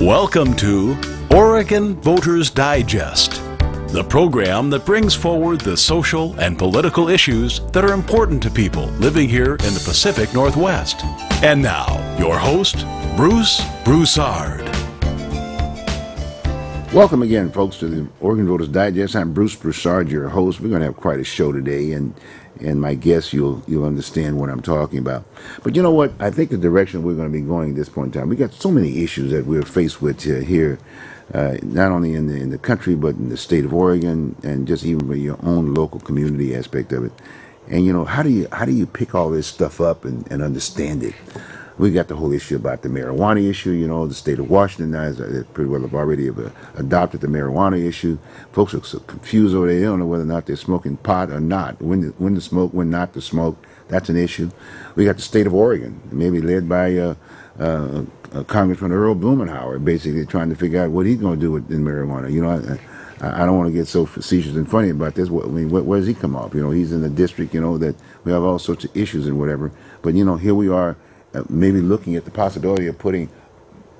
Welcome to Oregon Voters Digest, the program that brings forward the social and political issues that are important to people living here in the Pacific Northwest. And now, your host, Bruce Broussard. Welcome again, folks, to the Oregon Voters Digest. I'm Bruce Broussard, your host. We're going to have quite a show today, and and my guess you'll you'll understand what I'm talking about. But you know what? I think the direction we're going to be going at this point in time, we got so many issues that we're faced with here, uh, not only in the in the country but in the state of Oregon, and just even with your own local community aspect of it. And you know, how do you how do you pick all this stuff up and, and understand it? We got the whole issue about the marijuana issue. You know, the state of Washington has uh, pretty well have already have, uh, adopted the marijuana issue. Folks are so confused over there. They don't know whether or not they're smoking pot or not. When to, when to smoke, when not to smoke. That's an issue. We got the state of Oregon, maybe led by uh, uh, uh Congressman Earl Blumenauer, basically trying to figure out what he's going to do with in marijuana. You know. I, I don't want to get so facetious and funny about this. What, I mean, where, where does he come off? You know, he's in the district. You know that we have all sorts of issues and whatever. But you know, here we are Uh, maybe looking at the possibility of putting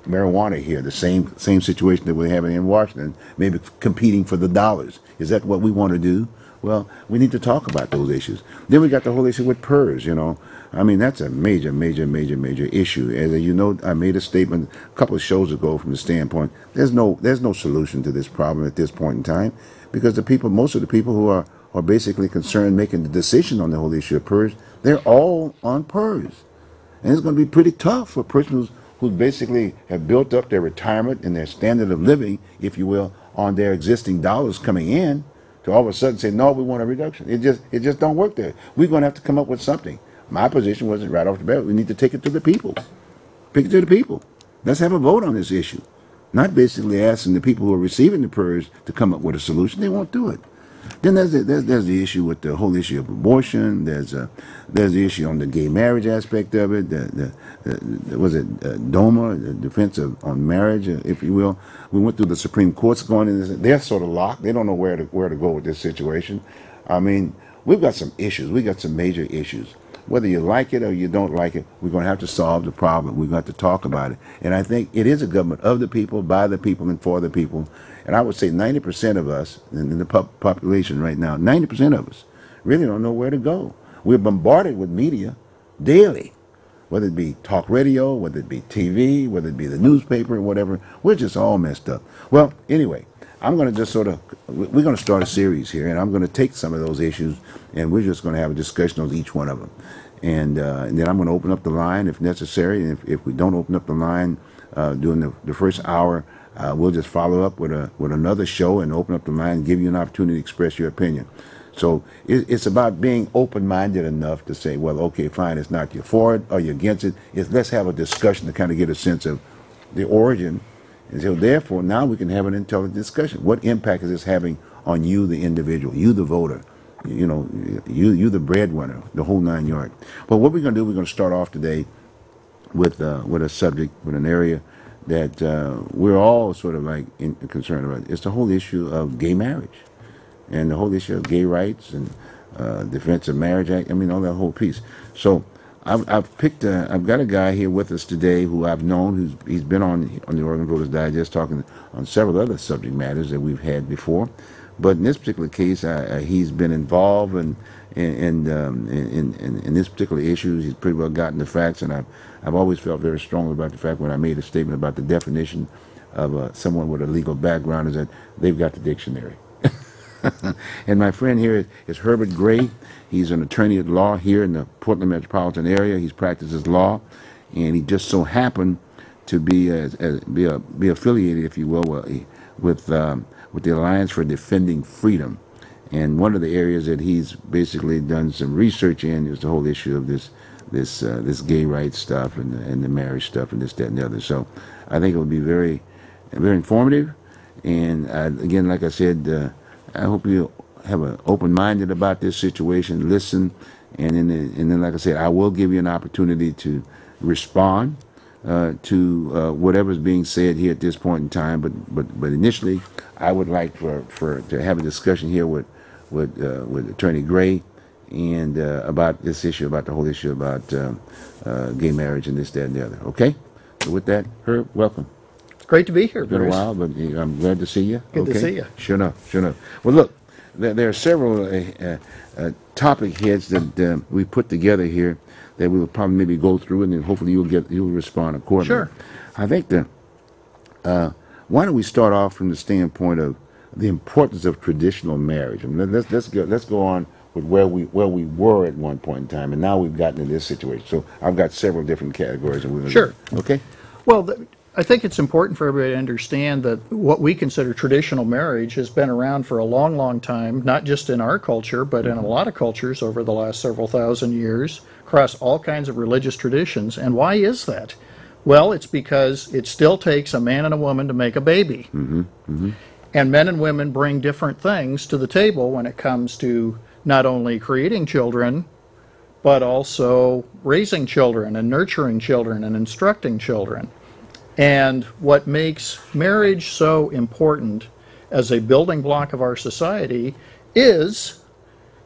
marijuana here, the same same situation that we're having in Washington, maybe competing for the dollars. Is that what we want to do? Well, we need to talk about those issues. Then we got the whole issue with PERS, you know. I mean, that's a major, major, major, major issue. As you know, I made a statement a couple of shows ago from the standpoint there's no there's no solution to this problem at this point in time because the people, most of the people who are are basically concerned making the decision on the whole issue of PERS, they're all on PERS. And it's going to be pretty tough for persons who basically have built up their retirement and their standard of living, if you will, on their existing dollars coming in to all of a sudden say, no, we want a reduction. It just, it just don't work there. We're going to have to come up with something. My position wasn't right off the bat, we need to take it to the people. Pick it to the people. Let's have a vote on this issue. Not basically asking the people who are receiving the PERS to come up with a solution. They won't do it. Then there's the, there's, there's the issue with the whole issue of abortion. There's a, there's the issue on the gay marriage aspect of it. The, the, the was it uh, DOMA, the defense of, on marriage, uh, if you will. We went through the Supreme Court's going in. They're sort of locked. They don't know where to where to go with this situation. I mean, we've got some issues. We got some major issues. Whether you like it or you don't like it, we're going to have to solve the problem. We're going to have to talk about it. And I think it is a government of the people, by the people, and for the people. And I would say 90% of us in the population right now, 90% of us really don't know where to go. We're bombarded with media daily, whether it be talk radio, whether it be TV, whether it be the newspaper, whatever. We're just all messed up. Well, anyway, I'm going to just sort of, we're going to start a series here, and I'm going to take some of those issues, and we're just going to have a discussion on each one of them. And, uh, and then I'm going to open up the line if necessary. And if, if we don't open up the line uh, during the, the first hour, uh, we'll just follow up with a with another show and open up the line give you an opportunity to express your opinion. So it, it's about being open-minded enough to say, well, okay, fine, it's not you're for it or you're against it. It's let's have a discussion to kind of get a sense of the origin. And so therefore, now we can have an intelligent discussion. What impact is this having on you, the individual, you, the voter? You know, you, you, the breadwinner, the whole nine yard. But what we're going to do, we're going to start off today with uh, with a subject, with an area that uh, we're all sort of like in, concerned about. It's the whole issue of gay marriage and the whole issue of gay rights and uh, Defense of Marriage Act. I mean, all that whole piece. So I've, I've picked, a, I've got a guy here with us today who I've known, who's he's been on on the Oregon Voters Digest talking on several other subject matters that we've had before. But in this particular case, I, I, he's been involved in in um, in, in, in, this particular issue. He's pretty well gotten the facts, and I've I've always felt very strongly about the fact when I made a statement about the definition of uh, someone with a legal background is that they've got the dictionary. and my friend here is, Herbert Gray. He's an attorney at law here in the Portland metropolitan area. He's practices law, and he just so happened to be as, as be a, be affiliated, if you will, with um, with the Alliance for Defending Freedom. And one of the areas that he's basically done some research in is the whole issue of this this uh, this gay rights stuff and the, and the marriage stuff and this that and the other. So I think it will be very very informative. And uh, again, like I said, uh, I hope you have an open minded about this situation. Listen, and then and then like I said, I will give you an opportunity to respond uh, to uh, whatever's being said here at this point in time. But but but initially, I would like for, for to have a discussion here with with uh, with Attorney Gray and uh, about this issue, about the whole issue about uh, uh, gay marriage and this, that, and the other. Okay. So with that, Herb, welcome. Great to be here, It's Been a while, but I'm glad to see you. Good to see you. Sure enough, sure enough. Well, look, there, there are several uh, uh, uh, topic heads that uh, we put together here that we will probably maybe go through, and then hopefully you'll get you'll respond accordingly. Sure. I think uh, why don't we start off from the standpoint of the importance of traditional marriage? I mean, let's let's go let's go on with where we where we were at one point in time, and now we've gotten to this situation. So I've got several different categories, and we're gonna Sure. Okay. Well, th- I think it's important for everybody to understand that what we consider traditional marriage has been around for a long, long time, not just in our culture, but in a mm-hmm. lot of cultures over the last several thousand years, across all kinds of religious traditions. And why is that? Well, it's because it still takes a man and a woman to make a baby. Mm-hmm. Mm-hmm. And men and women bring different things to the table when it comes to not only creating children, but also raising children and nurturing children and instructing children. And what makes marriage so important as a building block of our society is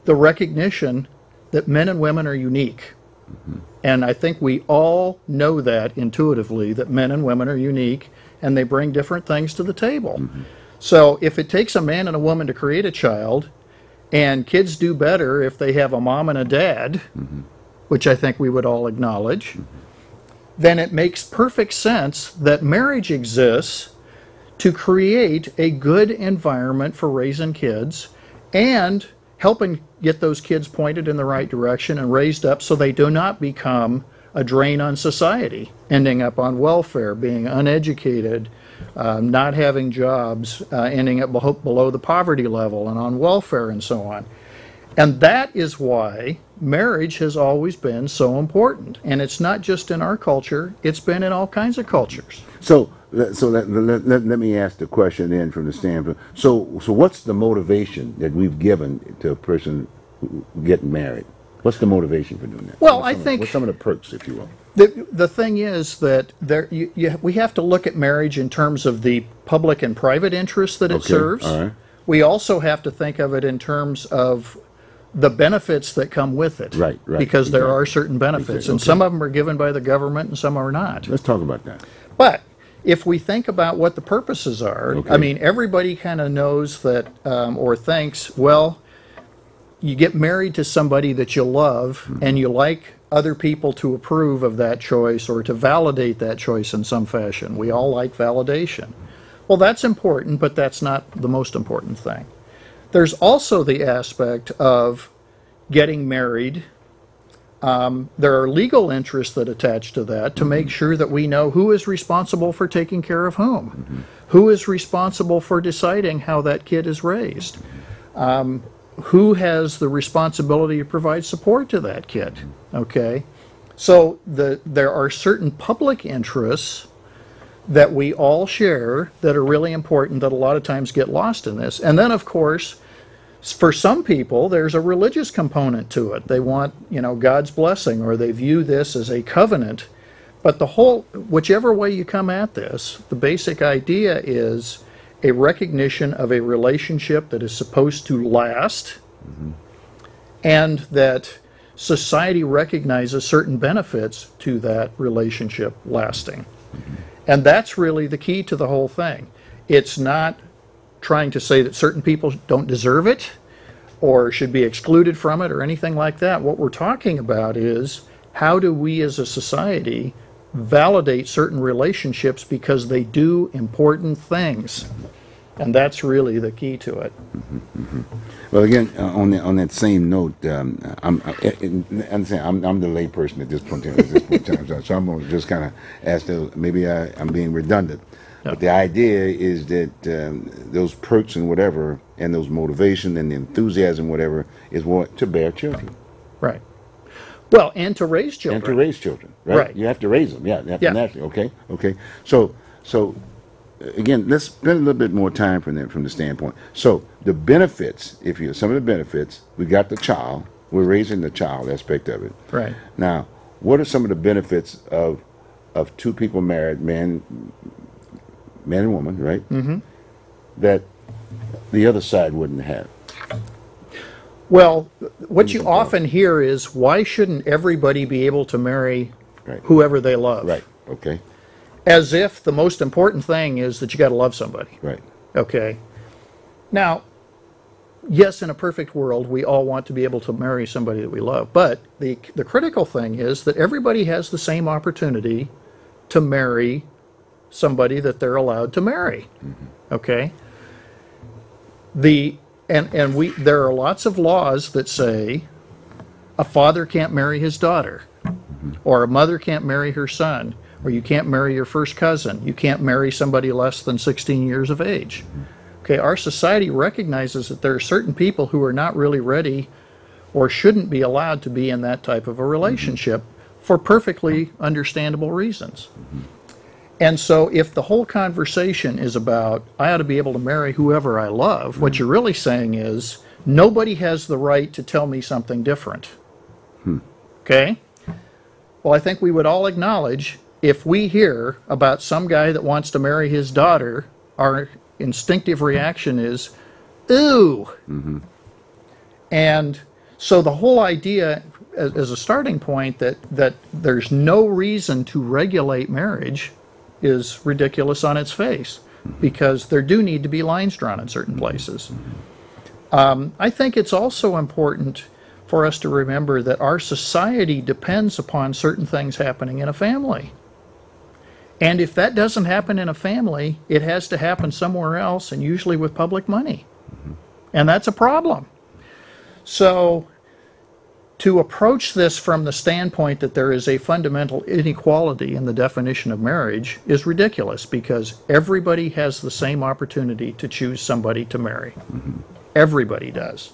the recognition that men and women are unique. Mm-hmm. And I think we all know that intuitively that men and women are unique and they bring different things to the table. Mm-hmm. So if it takes a man and a woman to create a child, and kids do better if they have a mom and a dad, mm-hmm. which I think we would all acknowledge, then it makes perfect sense that marriage exists to create a good environment for raising kids and helping get those kids pointed in the right direction and raised up so they do not become a drain on society, ending up on welfare, being uneducated, um, not having jobs, uh, ending up below, below the poverty level and on welfare and so on. And that is why marriage has always been so important. And it's not just in our culture, it's been in all kinds of cultures. So, let- so let, let, let, let me ask the question then from the standpoint. So, so what's the motivation that we've given to a person getting married? What's the motivation for doing that? Well, I of- think- what's some of the perks, if you will. The, the thing is that there, you, you, we have to look at marriage in terms of the public and private interests that it Okay, serves. all right. We also have to think of it in terms of the benefits that come with it. Right, right, Because there exactly. are certain benefits, Exactly, and okay. some of them are given by the government and some are not. Let's talk about that. But if we think about what the purposes are, Okay. I mean, everybody kind of knows that um, or thinks, well, you get married to somebody that you love Hmm. and you like other people to approve of that choice or to validate that choice in some fashion. We all like validation. Well, that's important, but that's not the most important thing. There's also the aspect of getting married. Um, there are legal interests that attach to that to make sure that we know who is responsible for taking care of whom, who is responsible for deciding how that kid is raised, um, who has the responsibility to provide support to that kid. Okay, so the there are certain public interests that we all share that are really important that a lot of times get lost in this, and then of course for some people, there's a religious component to it. They want, you know, God's blessing, or they view this as a covenant. But the whole, whichever way you come at this, the basic idea is a recognition of a relationship that is supposed to last, mm-hmm. and that society recognizes certain benefits to that relationship lasting. Mm-hmm. And that's really the key to the whole thing. It's not trying to say that certain people don't deserve it or should be excluded from it or anything like that. What we're talking about is how do we as a society validate certain relationships because they do important things? And that's really the key to it. Well, again, uh, on that on that same note, um, I'm I, I- I'm, I'm the layperson at this point in- time, so- so I'm going to just kind of ask. The, maybe I, I'm being redundant, but the idea is that um, those perks and whatever, and those motivation and the enthusiasm, whatever, is what to bear children Right. Well, and to raise children. and to raise children. Right? Right. You have to raise them. Yeah. You have to Yeah. naturally. Okay. Okay. So so again, let's spend a little bit more time from that from the standpoint. So the benefits, if you some of the benefits, we got the child. We're raising the child aspect of it. Right. Now, what are some of the benefits of of two people married, man, man and woman, right? Mm-hmm. That the other side wouldn't have. Well, what you often hear is why shouldn't everybody be able to marry Right. whoever they love? Right. Okay. as if the most important thing is that you got to love somebody. Right. Okay. Now, yes, in a perfect world, we all want to be able to marry somebody that we love. But the, the critical thing is that everybody has the same opportunity to marry somebody that they're allowed to marry. Okay? The, and, and we, there are lots of laws that say a father can't marry his daughter, or a mother can't marry her son, or you can't marry your first cousin, you can't marry somebody less than 16 years of age. Okay, our society recognizes that there are certain people who are not really ready or shouldn't be allowed to be in that type of a relationship for perfectly understandable reasons. And so, if the whole conversation is about, I ought to be able to marry whoever I love, what hmm. you're really saying is, nobody has the right to tell me something different. Hmm. Okay? Well, I think we would all acknowledge if we hear about some guy that wants to marry his daughter, our instinctive reaction is, ooh. Mm-hmm. And so the whole idea, as, as a starting point, that, that there's no reason to regulate marriage is ridiculous on its face because there do need to be lines drawn in certain places. Um, I think it's also important for us to remember that our society depends upon certain things happening in a family. And if that doesn't happen in a family, it has to happen somewhere else and usually with public money. And that's a problem. So, to approach this from the standpoint that there is a fundamental inequality in the definition of marriage is ridiculous because everybody has the same opportunity to choose somebody to marry. Mm-hmm. Everybody does.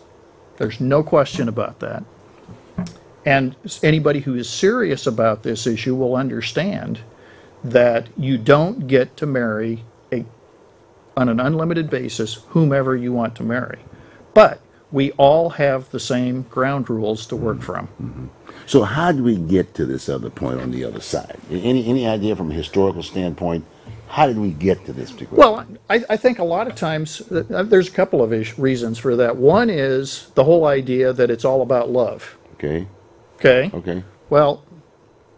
There's no question about that. And anybody who is serious about this issue will understand that you don't get to marry a, on an unlimited basis whomever you want to marry. But we all have the same ground rules to work from. So how do we get to this other point on the other side? Any any idea from a historical standpoint? How did we get to this particular? Well, I, I think a lot of times uh, there's a couple of ish- reasons for that. One is the whole idea that it's all about love. okay, Okay. okay, Well,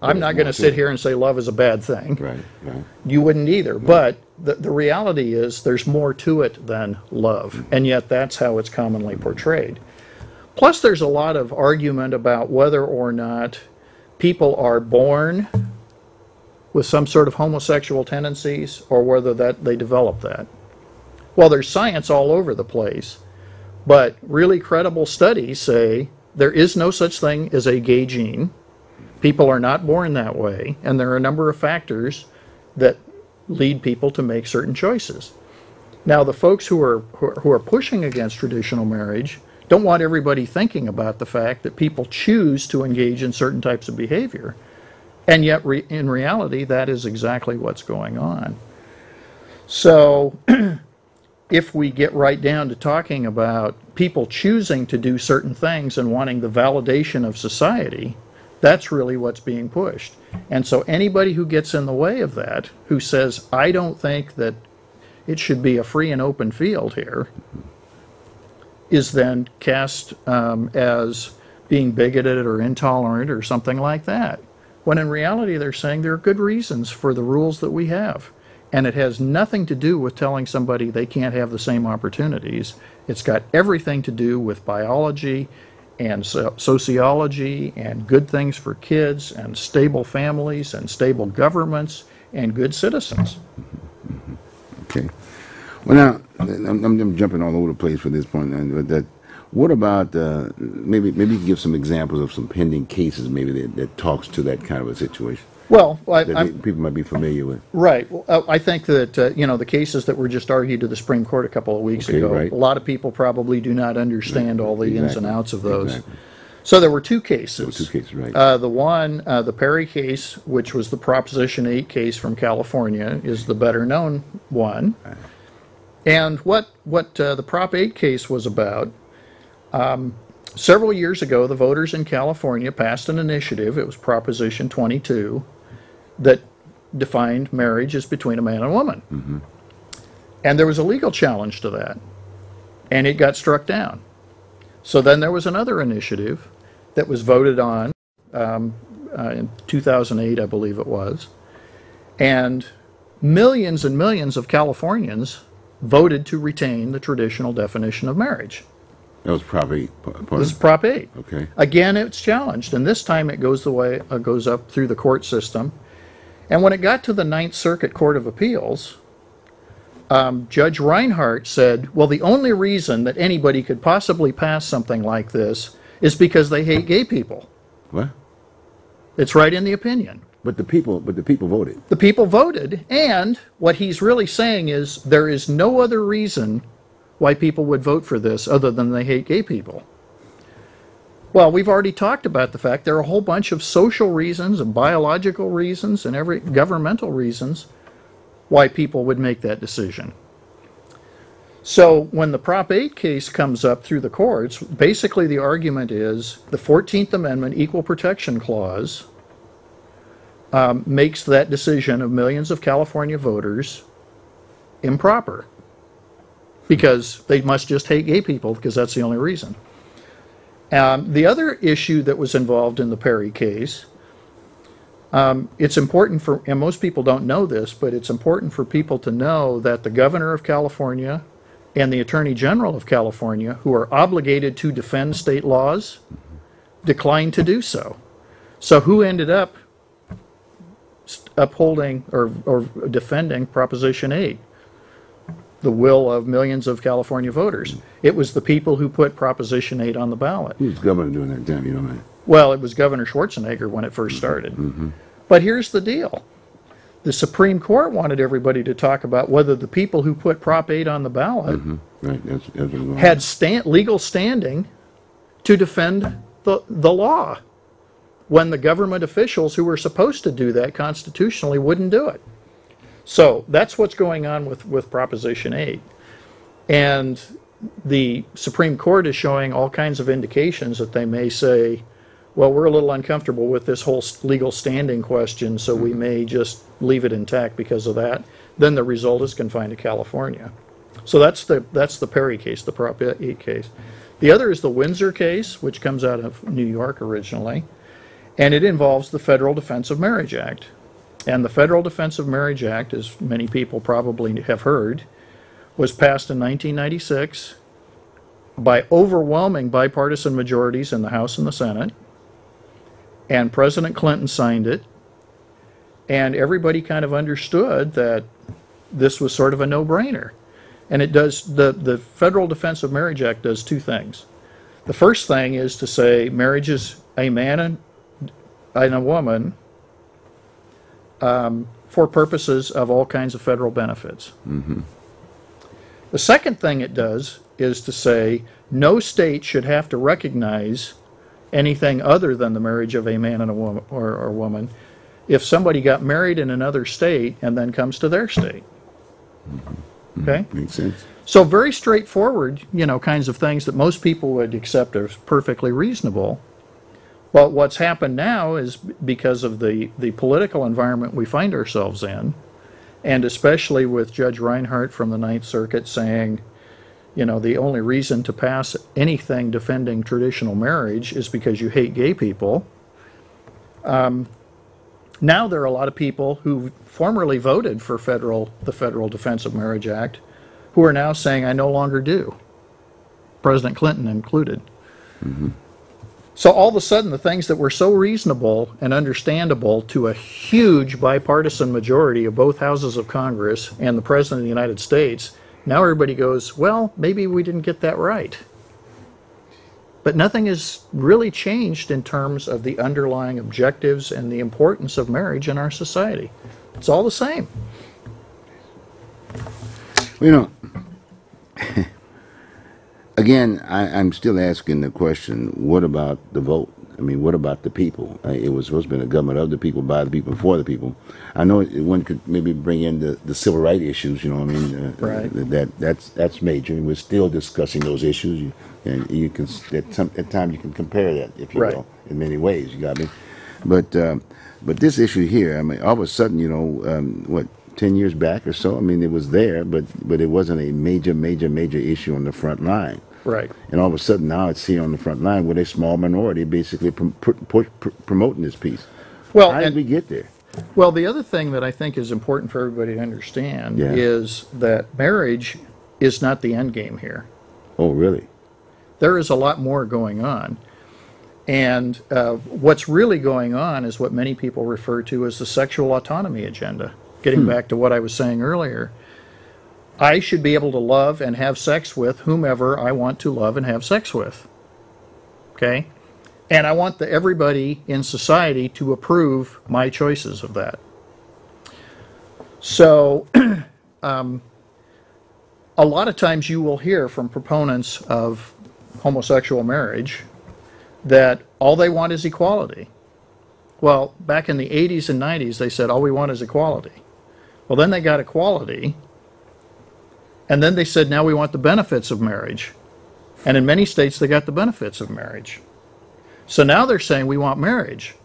I'm not going to sit here and say love is a bad thing. right, right. You wouldn't either. But the, the reality is there's more to it than love. And yet that's how it's commonly portrayed. Plus, there's a lot of argument about whether or not people are born with some sort of homosexual tendencies or whether that they develop that. Well, there's science all over the place, but really credible studies say there is no such thing as a gay gene. People are not born that way, and there are a number of factors that lead people to make certain choices. Now, the folks who are who are- pushing against traditional marriage don't want everybody thinking about the fact that people choose to engage in certain types of behavior, and yet re- in reality, that is exactly what's going on. So, if we get right down to talking about people choosing to do certain things and wanting the validation of society, that's really what's being pushed. And so anybody who gets in the way of that, who says, I don't think that it should be a free and open field here, is then cast um, as being bigoted or intolerant or something like that. When in reality, they're saying there are good reasons for the rules that we have. And it has nothing to do with telling somebody they can't have the same opportunities. It's got everything to do with biology and so- sociology and good things for kids and stable families and stable governments and good citizens. Okay. Well, now I'm, I'm, jumping all over the place for this point. But that, what about uh, maybe maybe you can give some examples of some pending cases maybe that, that talks to that kind of a situation Well, I, that I'm, people might be familiar with. Right. Well, uh, I think that, uh, you know, the cases that were just argued to the Supreme Court a couple of weeks Okay, ago, right. a lot of people probably do not understand all the ins and Exactly. outs of those. Exactly. So there were two cases. two cases, right. Uh, the one, uh, the Perry case, which was the Proposition 8 case from California, is the better known one. And what, what uh, the Prop 8 case was about, um, several years ago, the voters in California passed an initiative, it was Proposition 22, that defined marriage as between a man and a woman. And there was a legal challenge to that, and it got struck down. So then there was another initiative that was voted on um, uh, in 2008, I believe it was, and millions and millions of Californians voted to retain the traditional definition of marriage. That was probably part This is Prop 8. okay. Again, it's challenged, and this time it goes the way, uh, goes up through the court system. And when it got to the Ninth Circuit Court of Appeals, um, Judge Reinhardt said, well, the only reason that anybody could possibly pass something like this is because they hate gay people. What? It's right in the opinion. But the people, but the people voted. The people voted, and what he's really saying is there is no other reason why people would vote for this other than they hate gay people. Well, we've already talked about the fact there are a whole bunch of social reasons and biological reasons and every governmental reasons why people would make that decision. So when the Prop 8 case comes up through the courts, basically the argument is the 14th Amendment Equal Protection Clause um, makes that decision of millions of California voters improper because they must just hate gay people because that's the only reason. Um, the other issue that was involved in the Perry case, um, it's important for, and most people don't know this, but it's important for people to know that the governor of California and the attorney general of California, who are obligated to defend state laws, declined to do so. So who ended up upholding or, or defending Proposition 8? The will of millions of California voters. It was the people who put Proposition 8 on the ballot. Who was governor doing that time, you know that? Well, it was Governor Schwarzenegger when it first started. Mm-hmm. Mm-hmm. But here's the deal. The Supreme Court wanted everybody to talk about whether the people who put Prop 8 on the ballot mm-hmm. Right, that's, that's what I'm going. had stand, legal standing to defend the, the law when the government officials who were supposed to do that constitutionally wouldn't do it. So that's what's going on with, with Proposition 8. And the Supreme Court is showing all kinds of indications that they may say, well, we're a little uncomfortable with this whole legal standing question, so we may just leave it intact because of that. Then the result is confined to California. So that's the, that's the Perry case, the Prop 8 case. The other is the Windsor case, which comes out of New York originally, and it involves the Federal Defense of Marriage Act. And the Federal Defense of Marriage Act, as many people probably have heard, was passed in 1996 by overwhelming bipartisan majorities in the House and the Senate. And President Clinton signed it. And everybody kind of understood that this was sort of a no-brainer. And it does, the, the Federal Defense of Marriage Act does two things. The first thing is to say marriage is a man and, and a woman um, for purposes of all kinds of federal benefits. The second thing it does is to say no state should have to recognize anything other than the marriage of a man and a woman or, or woman if somebody got married in another state and then comes to their state. Okay? Makes sense. So very straightforward, you know, kinds of things that most people would accept as perfectly reasonable. But what's happened now is because of the, the political environment we find ourselves in, and especially with Judge Reinhardt from the Ninth Circuit saying, you know, the only reason to pass anything defending traditional marriage is because you hate gay people. Um, now there are a lot of people who formerly voted for federal, the Federal Defense of Marriage Act, who are now saying, I no longer do. President Clinton included. So all of a sudden, the things that were so reasonable and understandable to a huge bipartisan majority of both houses of Congress and the President of the United States, now everybody goes, well, maybe we didn't get that right. But nothing has really changed in terms of the underlying objectives and the importance of marriage in our society. It's all the same. You know, again, I, I'm still asking the question: What about the vote? I mean, what about the people? Uh, it was supposed to be a government of the people, by the people, for the people. I know one could maybe bring in the, the civil rights issues. You know, what I mean, uh, Right. That that's that's major, and we're still discussing those issues. You, and you can at some at times you can compare that, if you Right. will, in many ways. You got me. But um, but this issue here, I mean, all of a sudden, you know, um, what ten years back or so, I mean, it was there, but but it wasn't a major, major, major issue on the front line. Right. And all of a sudden, now it's here on the front line with a small minority basically prom- pr- pr- promoting this piece. Well, How did and- we get there? Well, the other thing that I think is important for everybody to understand Yeah. is that marriage is not the end game here. Oh, really? There is a lot more going on. And uh, what's really going on is what many people refer to as the sexual autonomy agenda. Getting back to what I was saying earlier, I should be able to love and have sex with whomever I want to love and have sex with. Okay? And I want the, everybody in society to approve my choices of that. So, um, a lot of times you will hear from proponents of homosexual marriage that all they want is equality. Well, back in the 80s and 90s, they said all we want is equality. Well, then they got equality, and then they said now we want the benefits of marriage. And in many states, they got the benefits of marriage. So now they're saying we want marriage.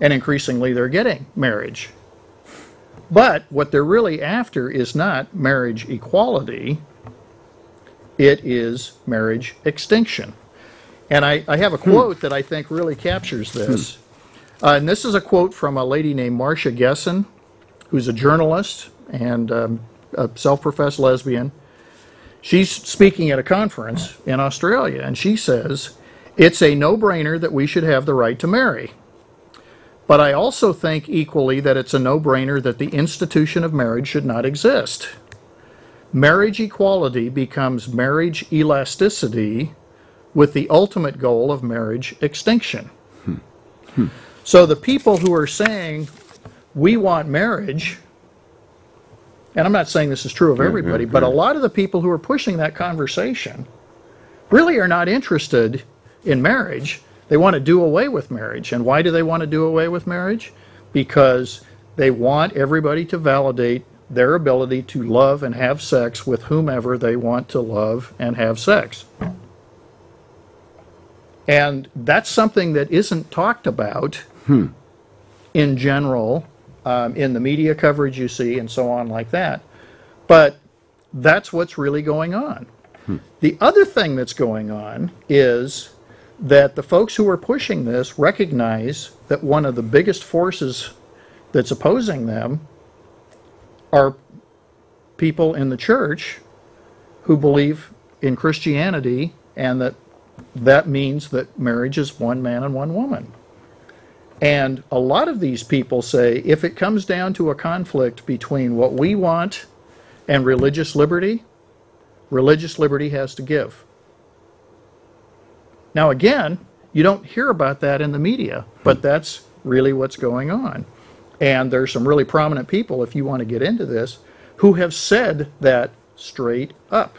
And increasingly, they're getting marriage. But what they're really after is not marriage equality, it is marriage extinction. And I, I have a quote that I think really captures this. Uh, and this is a quote from a lady named Masha Gessen, who's a journalist and um, a self professed lesbian. She's speaking at a conference in Australia, and she says, It's a no brainer that we should have the right to marry. But I also think equally that it's a no brainer that the institution of marriage should not exist. Marriage equality becomes marriage elasticity with the ultimate goal of marriage extinction. So the people who are saying we want marriage, and I'm not saying this is true of everybody, but a lot of the people who are pushing that conversation really are not interested in marriage. They want to do away with marriage. And why do they want to do away with marriage? Because they want everybody to validate their ability to love and have sex with whomever they want to love and have sex. And that's something that isn't talked about hmm. in general um, in the media coverage you see and so on like that. But that's what's really going on. The other thing that's going on is that the folks who are pushing this recognize that one of the biggest forces that's opposing them are people in the church who believe in Christianity and that that means that marriage is one man and one woman. And a lot of these people say if it comes down to a conflict between what we want and religious liberty, religious liberty has to give. Now, again, you don't hear about that in the media, but that's really what's going on. And there's some really prominent people, if you want to get into this, who have said that straight up.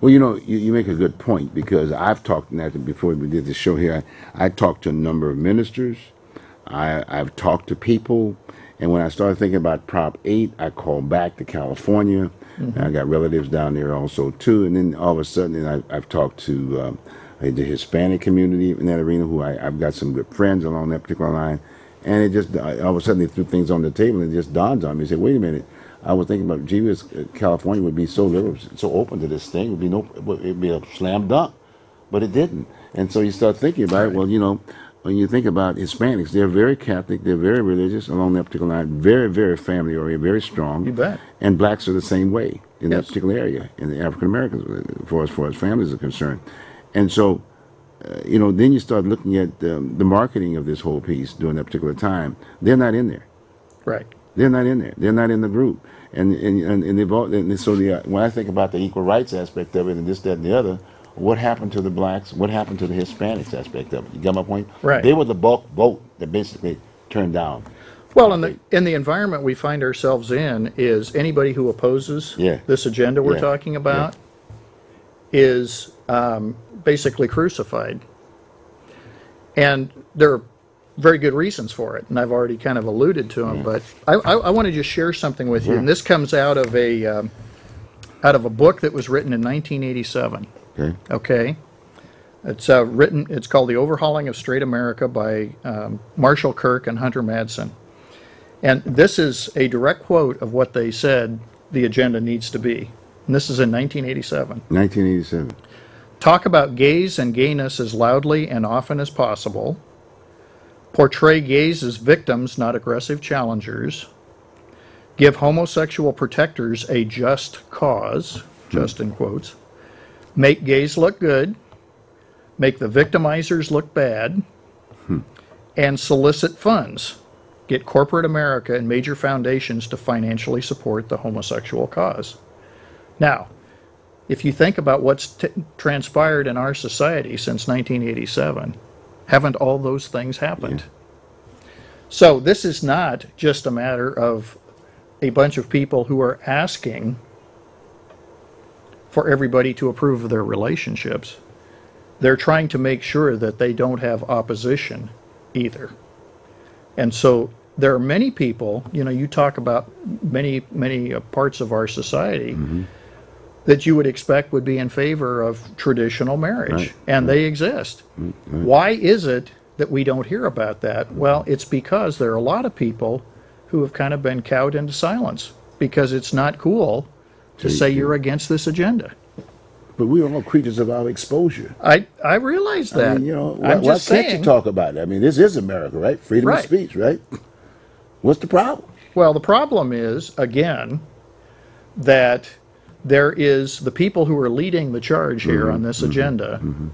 Well, you know, you, you make a good point because I've talked, and after before we did the show here, I, I talked to a number of ministers. I, I've talked to people, and when I started thinking about Prop 8, I called back to California. And I got relatives down there also too. And then all of a sudden, I, I've talked to um, the Hispanic community in that arena, who I, I've got some good friends along that particular line. And it just all of a sudden they threw things on the table, and it just dawned on me. Said, "Wait a minute." I was thinking about, gee, whiz, California would be so liberal, so open to this thing. It would be no, it would be a slam dunk, but it didn't. And so you start thinking about it. Well, you know, when you think about Hispanics, they're very Catholic, they're very religious along that particular line, very, very family oriented, very strong. You bet. And blacks are the same way in that particular area, in the African Americans, as far as far as families are concerned. And so, uh, you know, then you start looking at um, the marketing of this whole piece during that particular time. They're not in there. Right. They're not in there. They're not in the group. And and and, and they've all, and so the, uh, when I think about the equal rights aspect of it and this, that, and the other, what happened to the blacks? What happened to the Hispanics aspect of it? You got my point? Right. They were the bulk vote that basically turned down. Well, in the in the environment we find ourselves in is anybody who opposes Yeah. this agenda we're Yeah. talking about is um, basically crucified, and there are very good reasons for it, and I've already kind of alluded to them. But I, I, I want to just share something with you, and this comes out of a um, out of a book that was written in 1987. Okay. Okay. It's uh, written, it's called The Overhauling of Straight America by um, Marshall Kirk and Hunter Madsen. And this is a direct quote of what they said the agenda needs to be. And this is in 1987. 1987. Talk about gays and gayness as loudly and often as possible. Portray gays as victims, not aggressive challengers, give homosexual protectors a just cause, just in quotes, make gays look good, make the victimizers look bad, and solicit funds, get corporate America and major foundations to financially support the homosexual cause. Now, if you think about what's transpired in our society since 1987, haven't all those things happened? So this is not just a matter of a bunch of people who are asking for everybody to approve of their relationships. They're trying to make sure that they don't have opposition either. And so there are many people, you know, you talk about many, many uh, parts of our society that you would expect would be in favor of traditional marriage, Right, and they exist. Why is it that we don't hear about that? Well, it's because there are a lot of people who have kind of been cowed into silence because it's not cool to say you're against this agenda. But we are all creatures of our exposure. I, I realize that. I mean, you know, why, why can't you talk about it? I mean, this is America, right? Freedom Right. of speech, right? What's the problem? Well, the problem is, again, that there is the people who are leading the charge here mm-hmm. on this mm-hmm. agenda mm-hmm.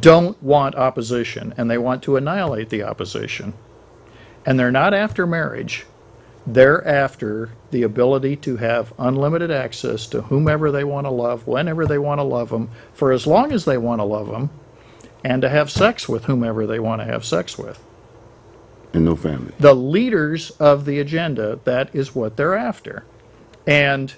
don't want opposition and they want to annihilate the opposition. And they're not after marriage. They're after the ability to have unlimited access to whomever they want to love, whenever they want to love them, for as long as they want to love them, and to have sex with whomever they want to have sex with And no family. the leaders of the agenda, that is what they're after. And,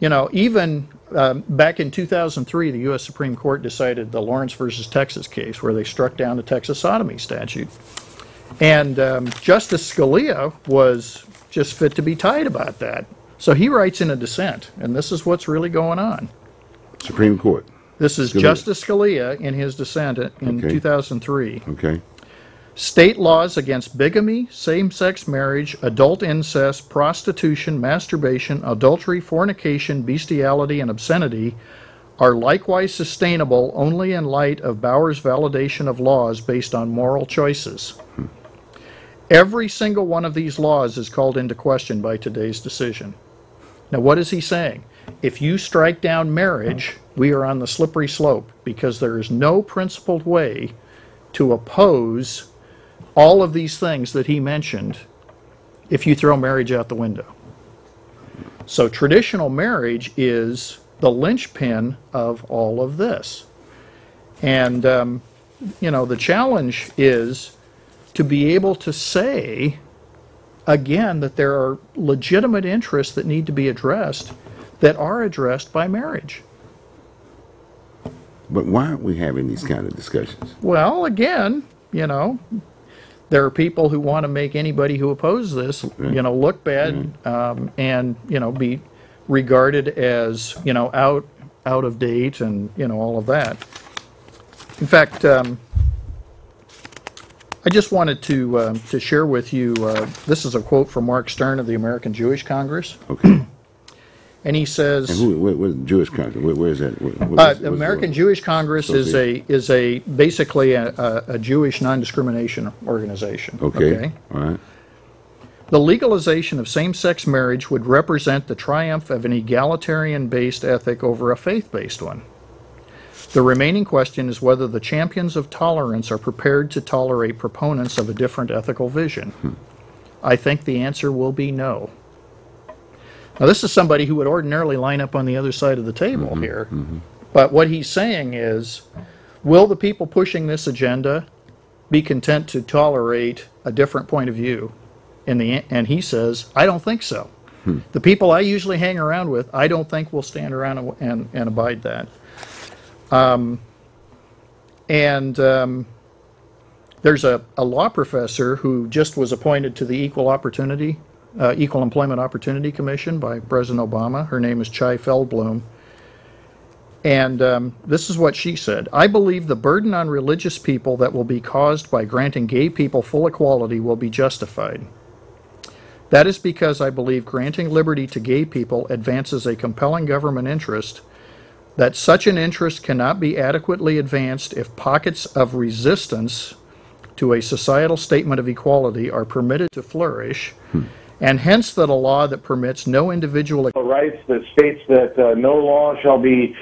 you know, even um, back in 2003, the U.S. Supreme Court decided the Lawrence versus Texas case where they struck down the Texas sodomy statute. And um, Justice Scalia was just fit to be tied about that. So he writes in a dissent, and this is what's really going on. Supreme Court. This is Scalia. Justice Scalia in his dissent in Okay. 2003. Okay. State laws against bigamy, same sex marriage, adult incest, prostitution, masturbation, adultery, fornication, bestiality, and obscenity are likewise sustainable only in light of Bowers' validation of laws based on moral choices. Every single one of these laws is called into question by today's decision. Now, what is he saying? If you strike down marriage, we are on the slippery slope because there is no principled way to oppose all of these things that he mentioned if you throw marriage out the window. So traditional marriage is the linchpin of all of this. And, um, you know, the challenge is to be able to say, again, that there are legitimate interests that need to be addressed that are addressed by marriage. But why aren't we having these kind of discussions? Well, again, you know, there are people who want to make anybody who opposes this, you know, look bad um, and you know be regarded as you know out out of date and you know all of that. In fact, um, I just wanted to uh, to share with you. Uh, this is a quote from Marc Stern of the American Jewish Congress, Okay. and he says. And who, where, Jewish country? Where, where is that? Where, where- Uh, American Jewish Congress is a, is a, basically a, a a Jewish non-discrimination organization. Okay. All right. The legalization of same-sex marriage would represent the triumph of an egalitarian-based ethic over a faith-based one. The remaining question is whether the champions of tolerance are prepared to tolerate proponents of a different ethical vision. I think the answer will be no. Now, this is somebody who would ordinarily line up on the other side of the table here. But what he's saying is, will the people pushing this agenda be content to tolerate a different point of view? In the and he says, I don't think so. The people I usually hang around with, I don't think will stand around and, and, and abide that. Um, and um, there's a, a law professor who just was appointed to the Equal Opportunity, uh, Equal Employment Opportunity Commission by President Obama. Her name is Chai Feldblum. And um, this is what she said I believe the burden on religious people that will be caused by granting gay people full equality will be justified. That is because I believe granting liberty to gay people advances a compelling government interest, that such an interest cannot be adequately advanced if pockets of resistance to a societal statement of equality are permitted to flourish, and hence that a law that permits no individual rights that states that uh, no law shall be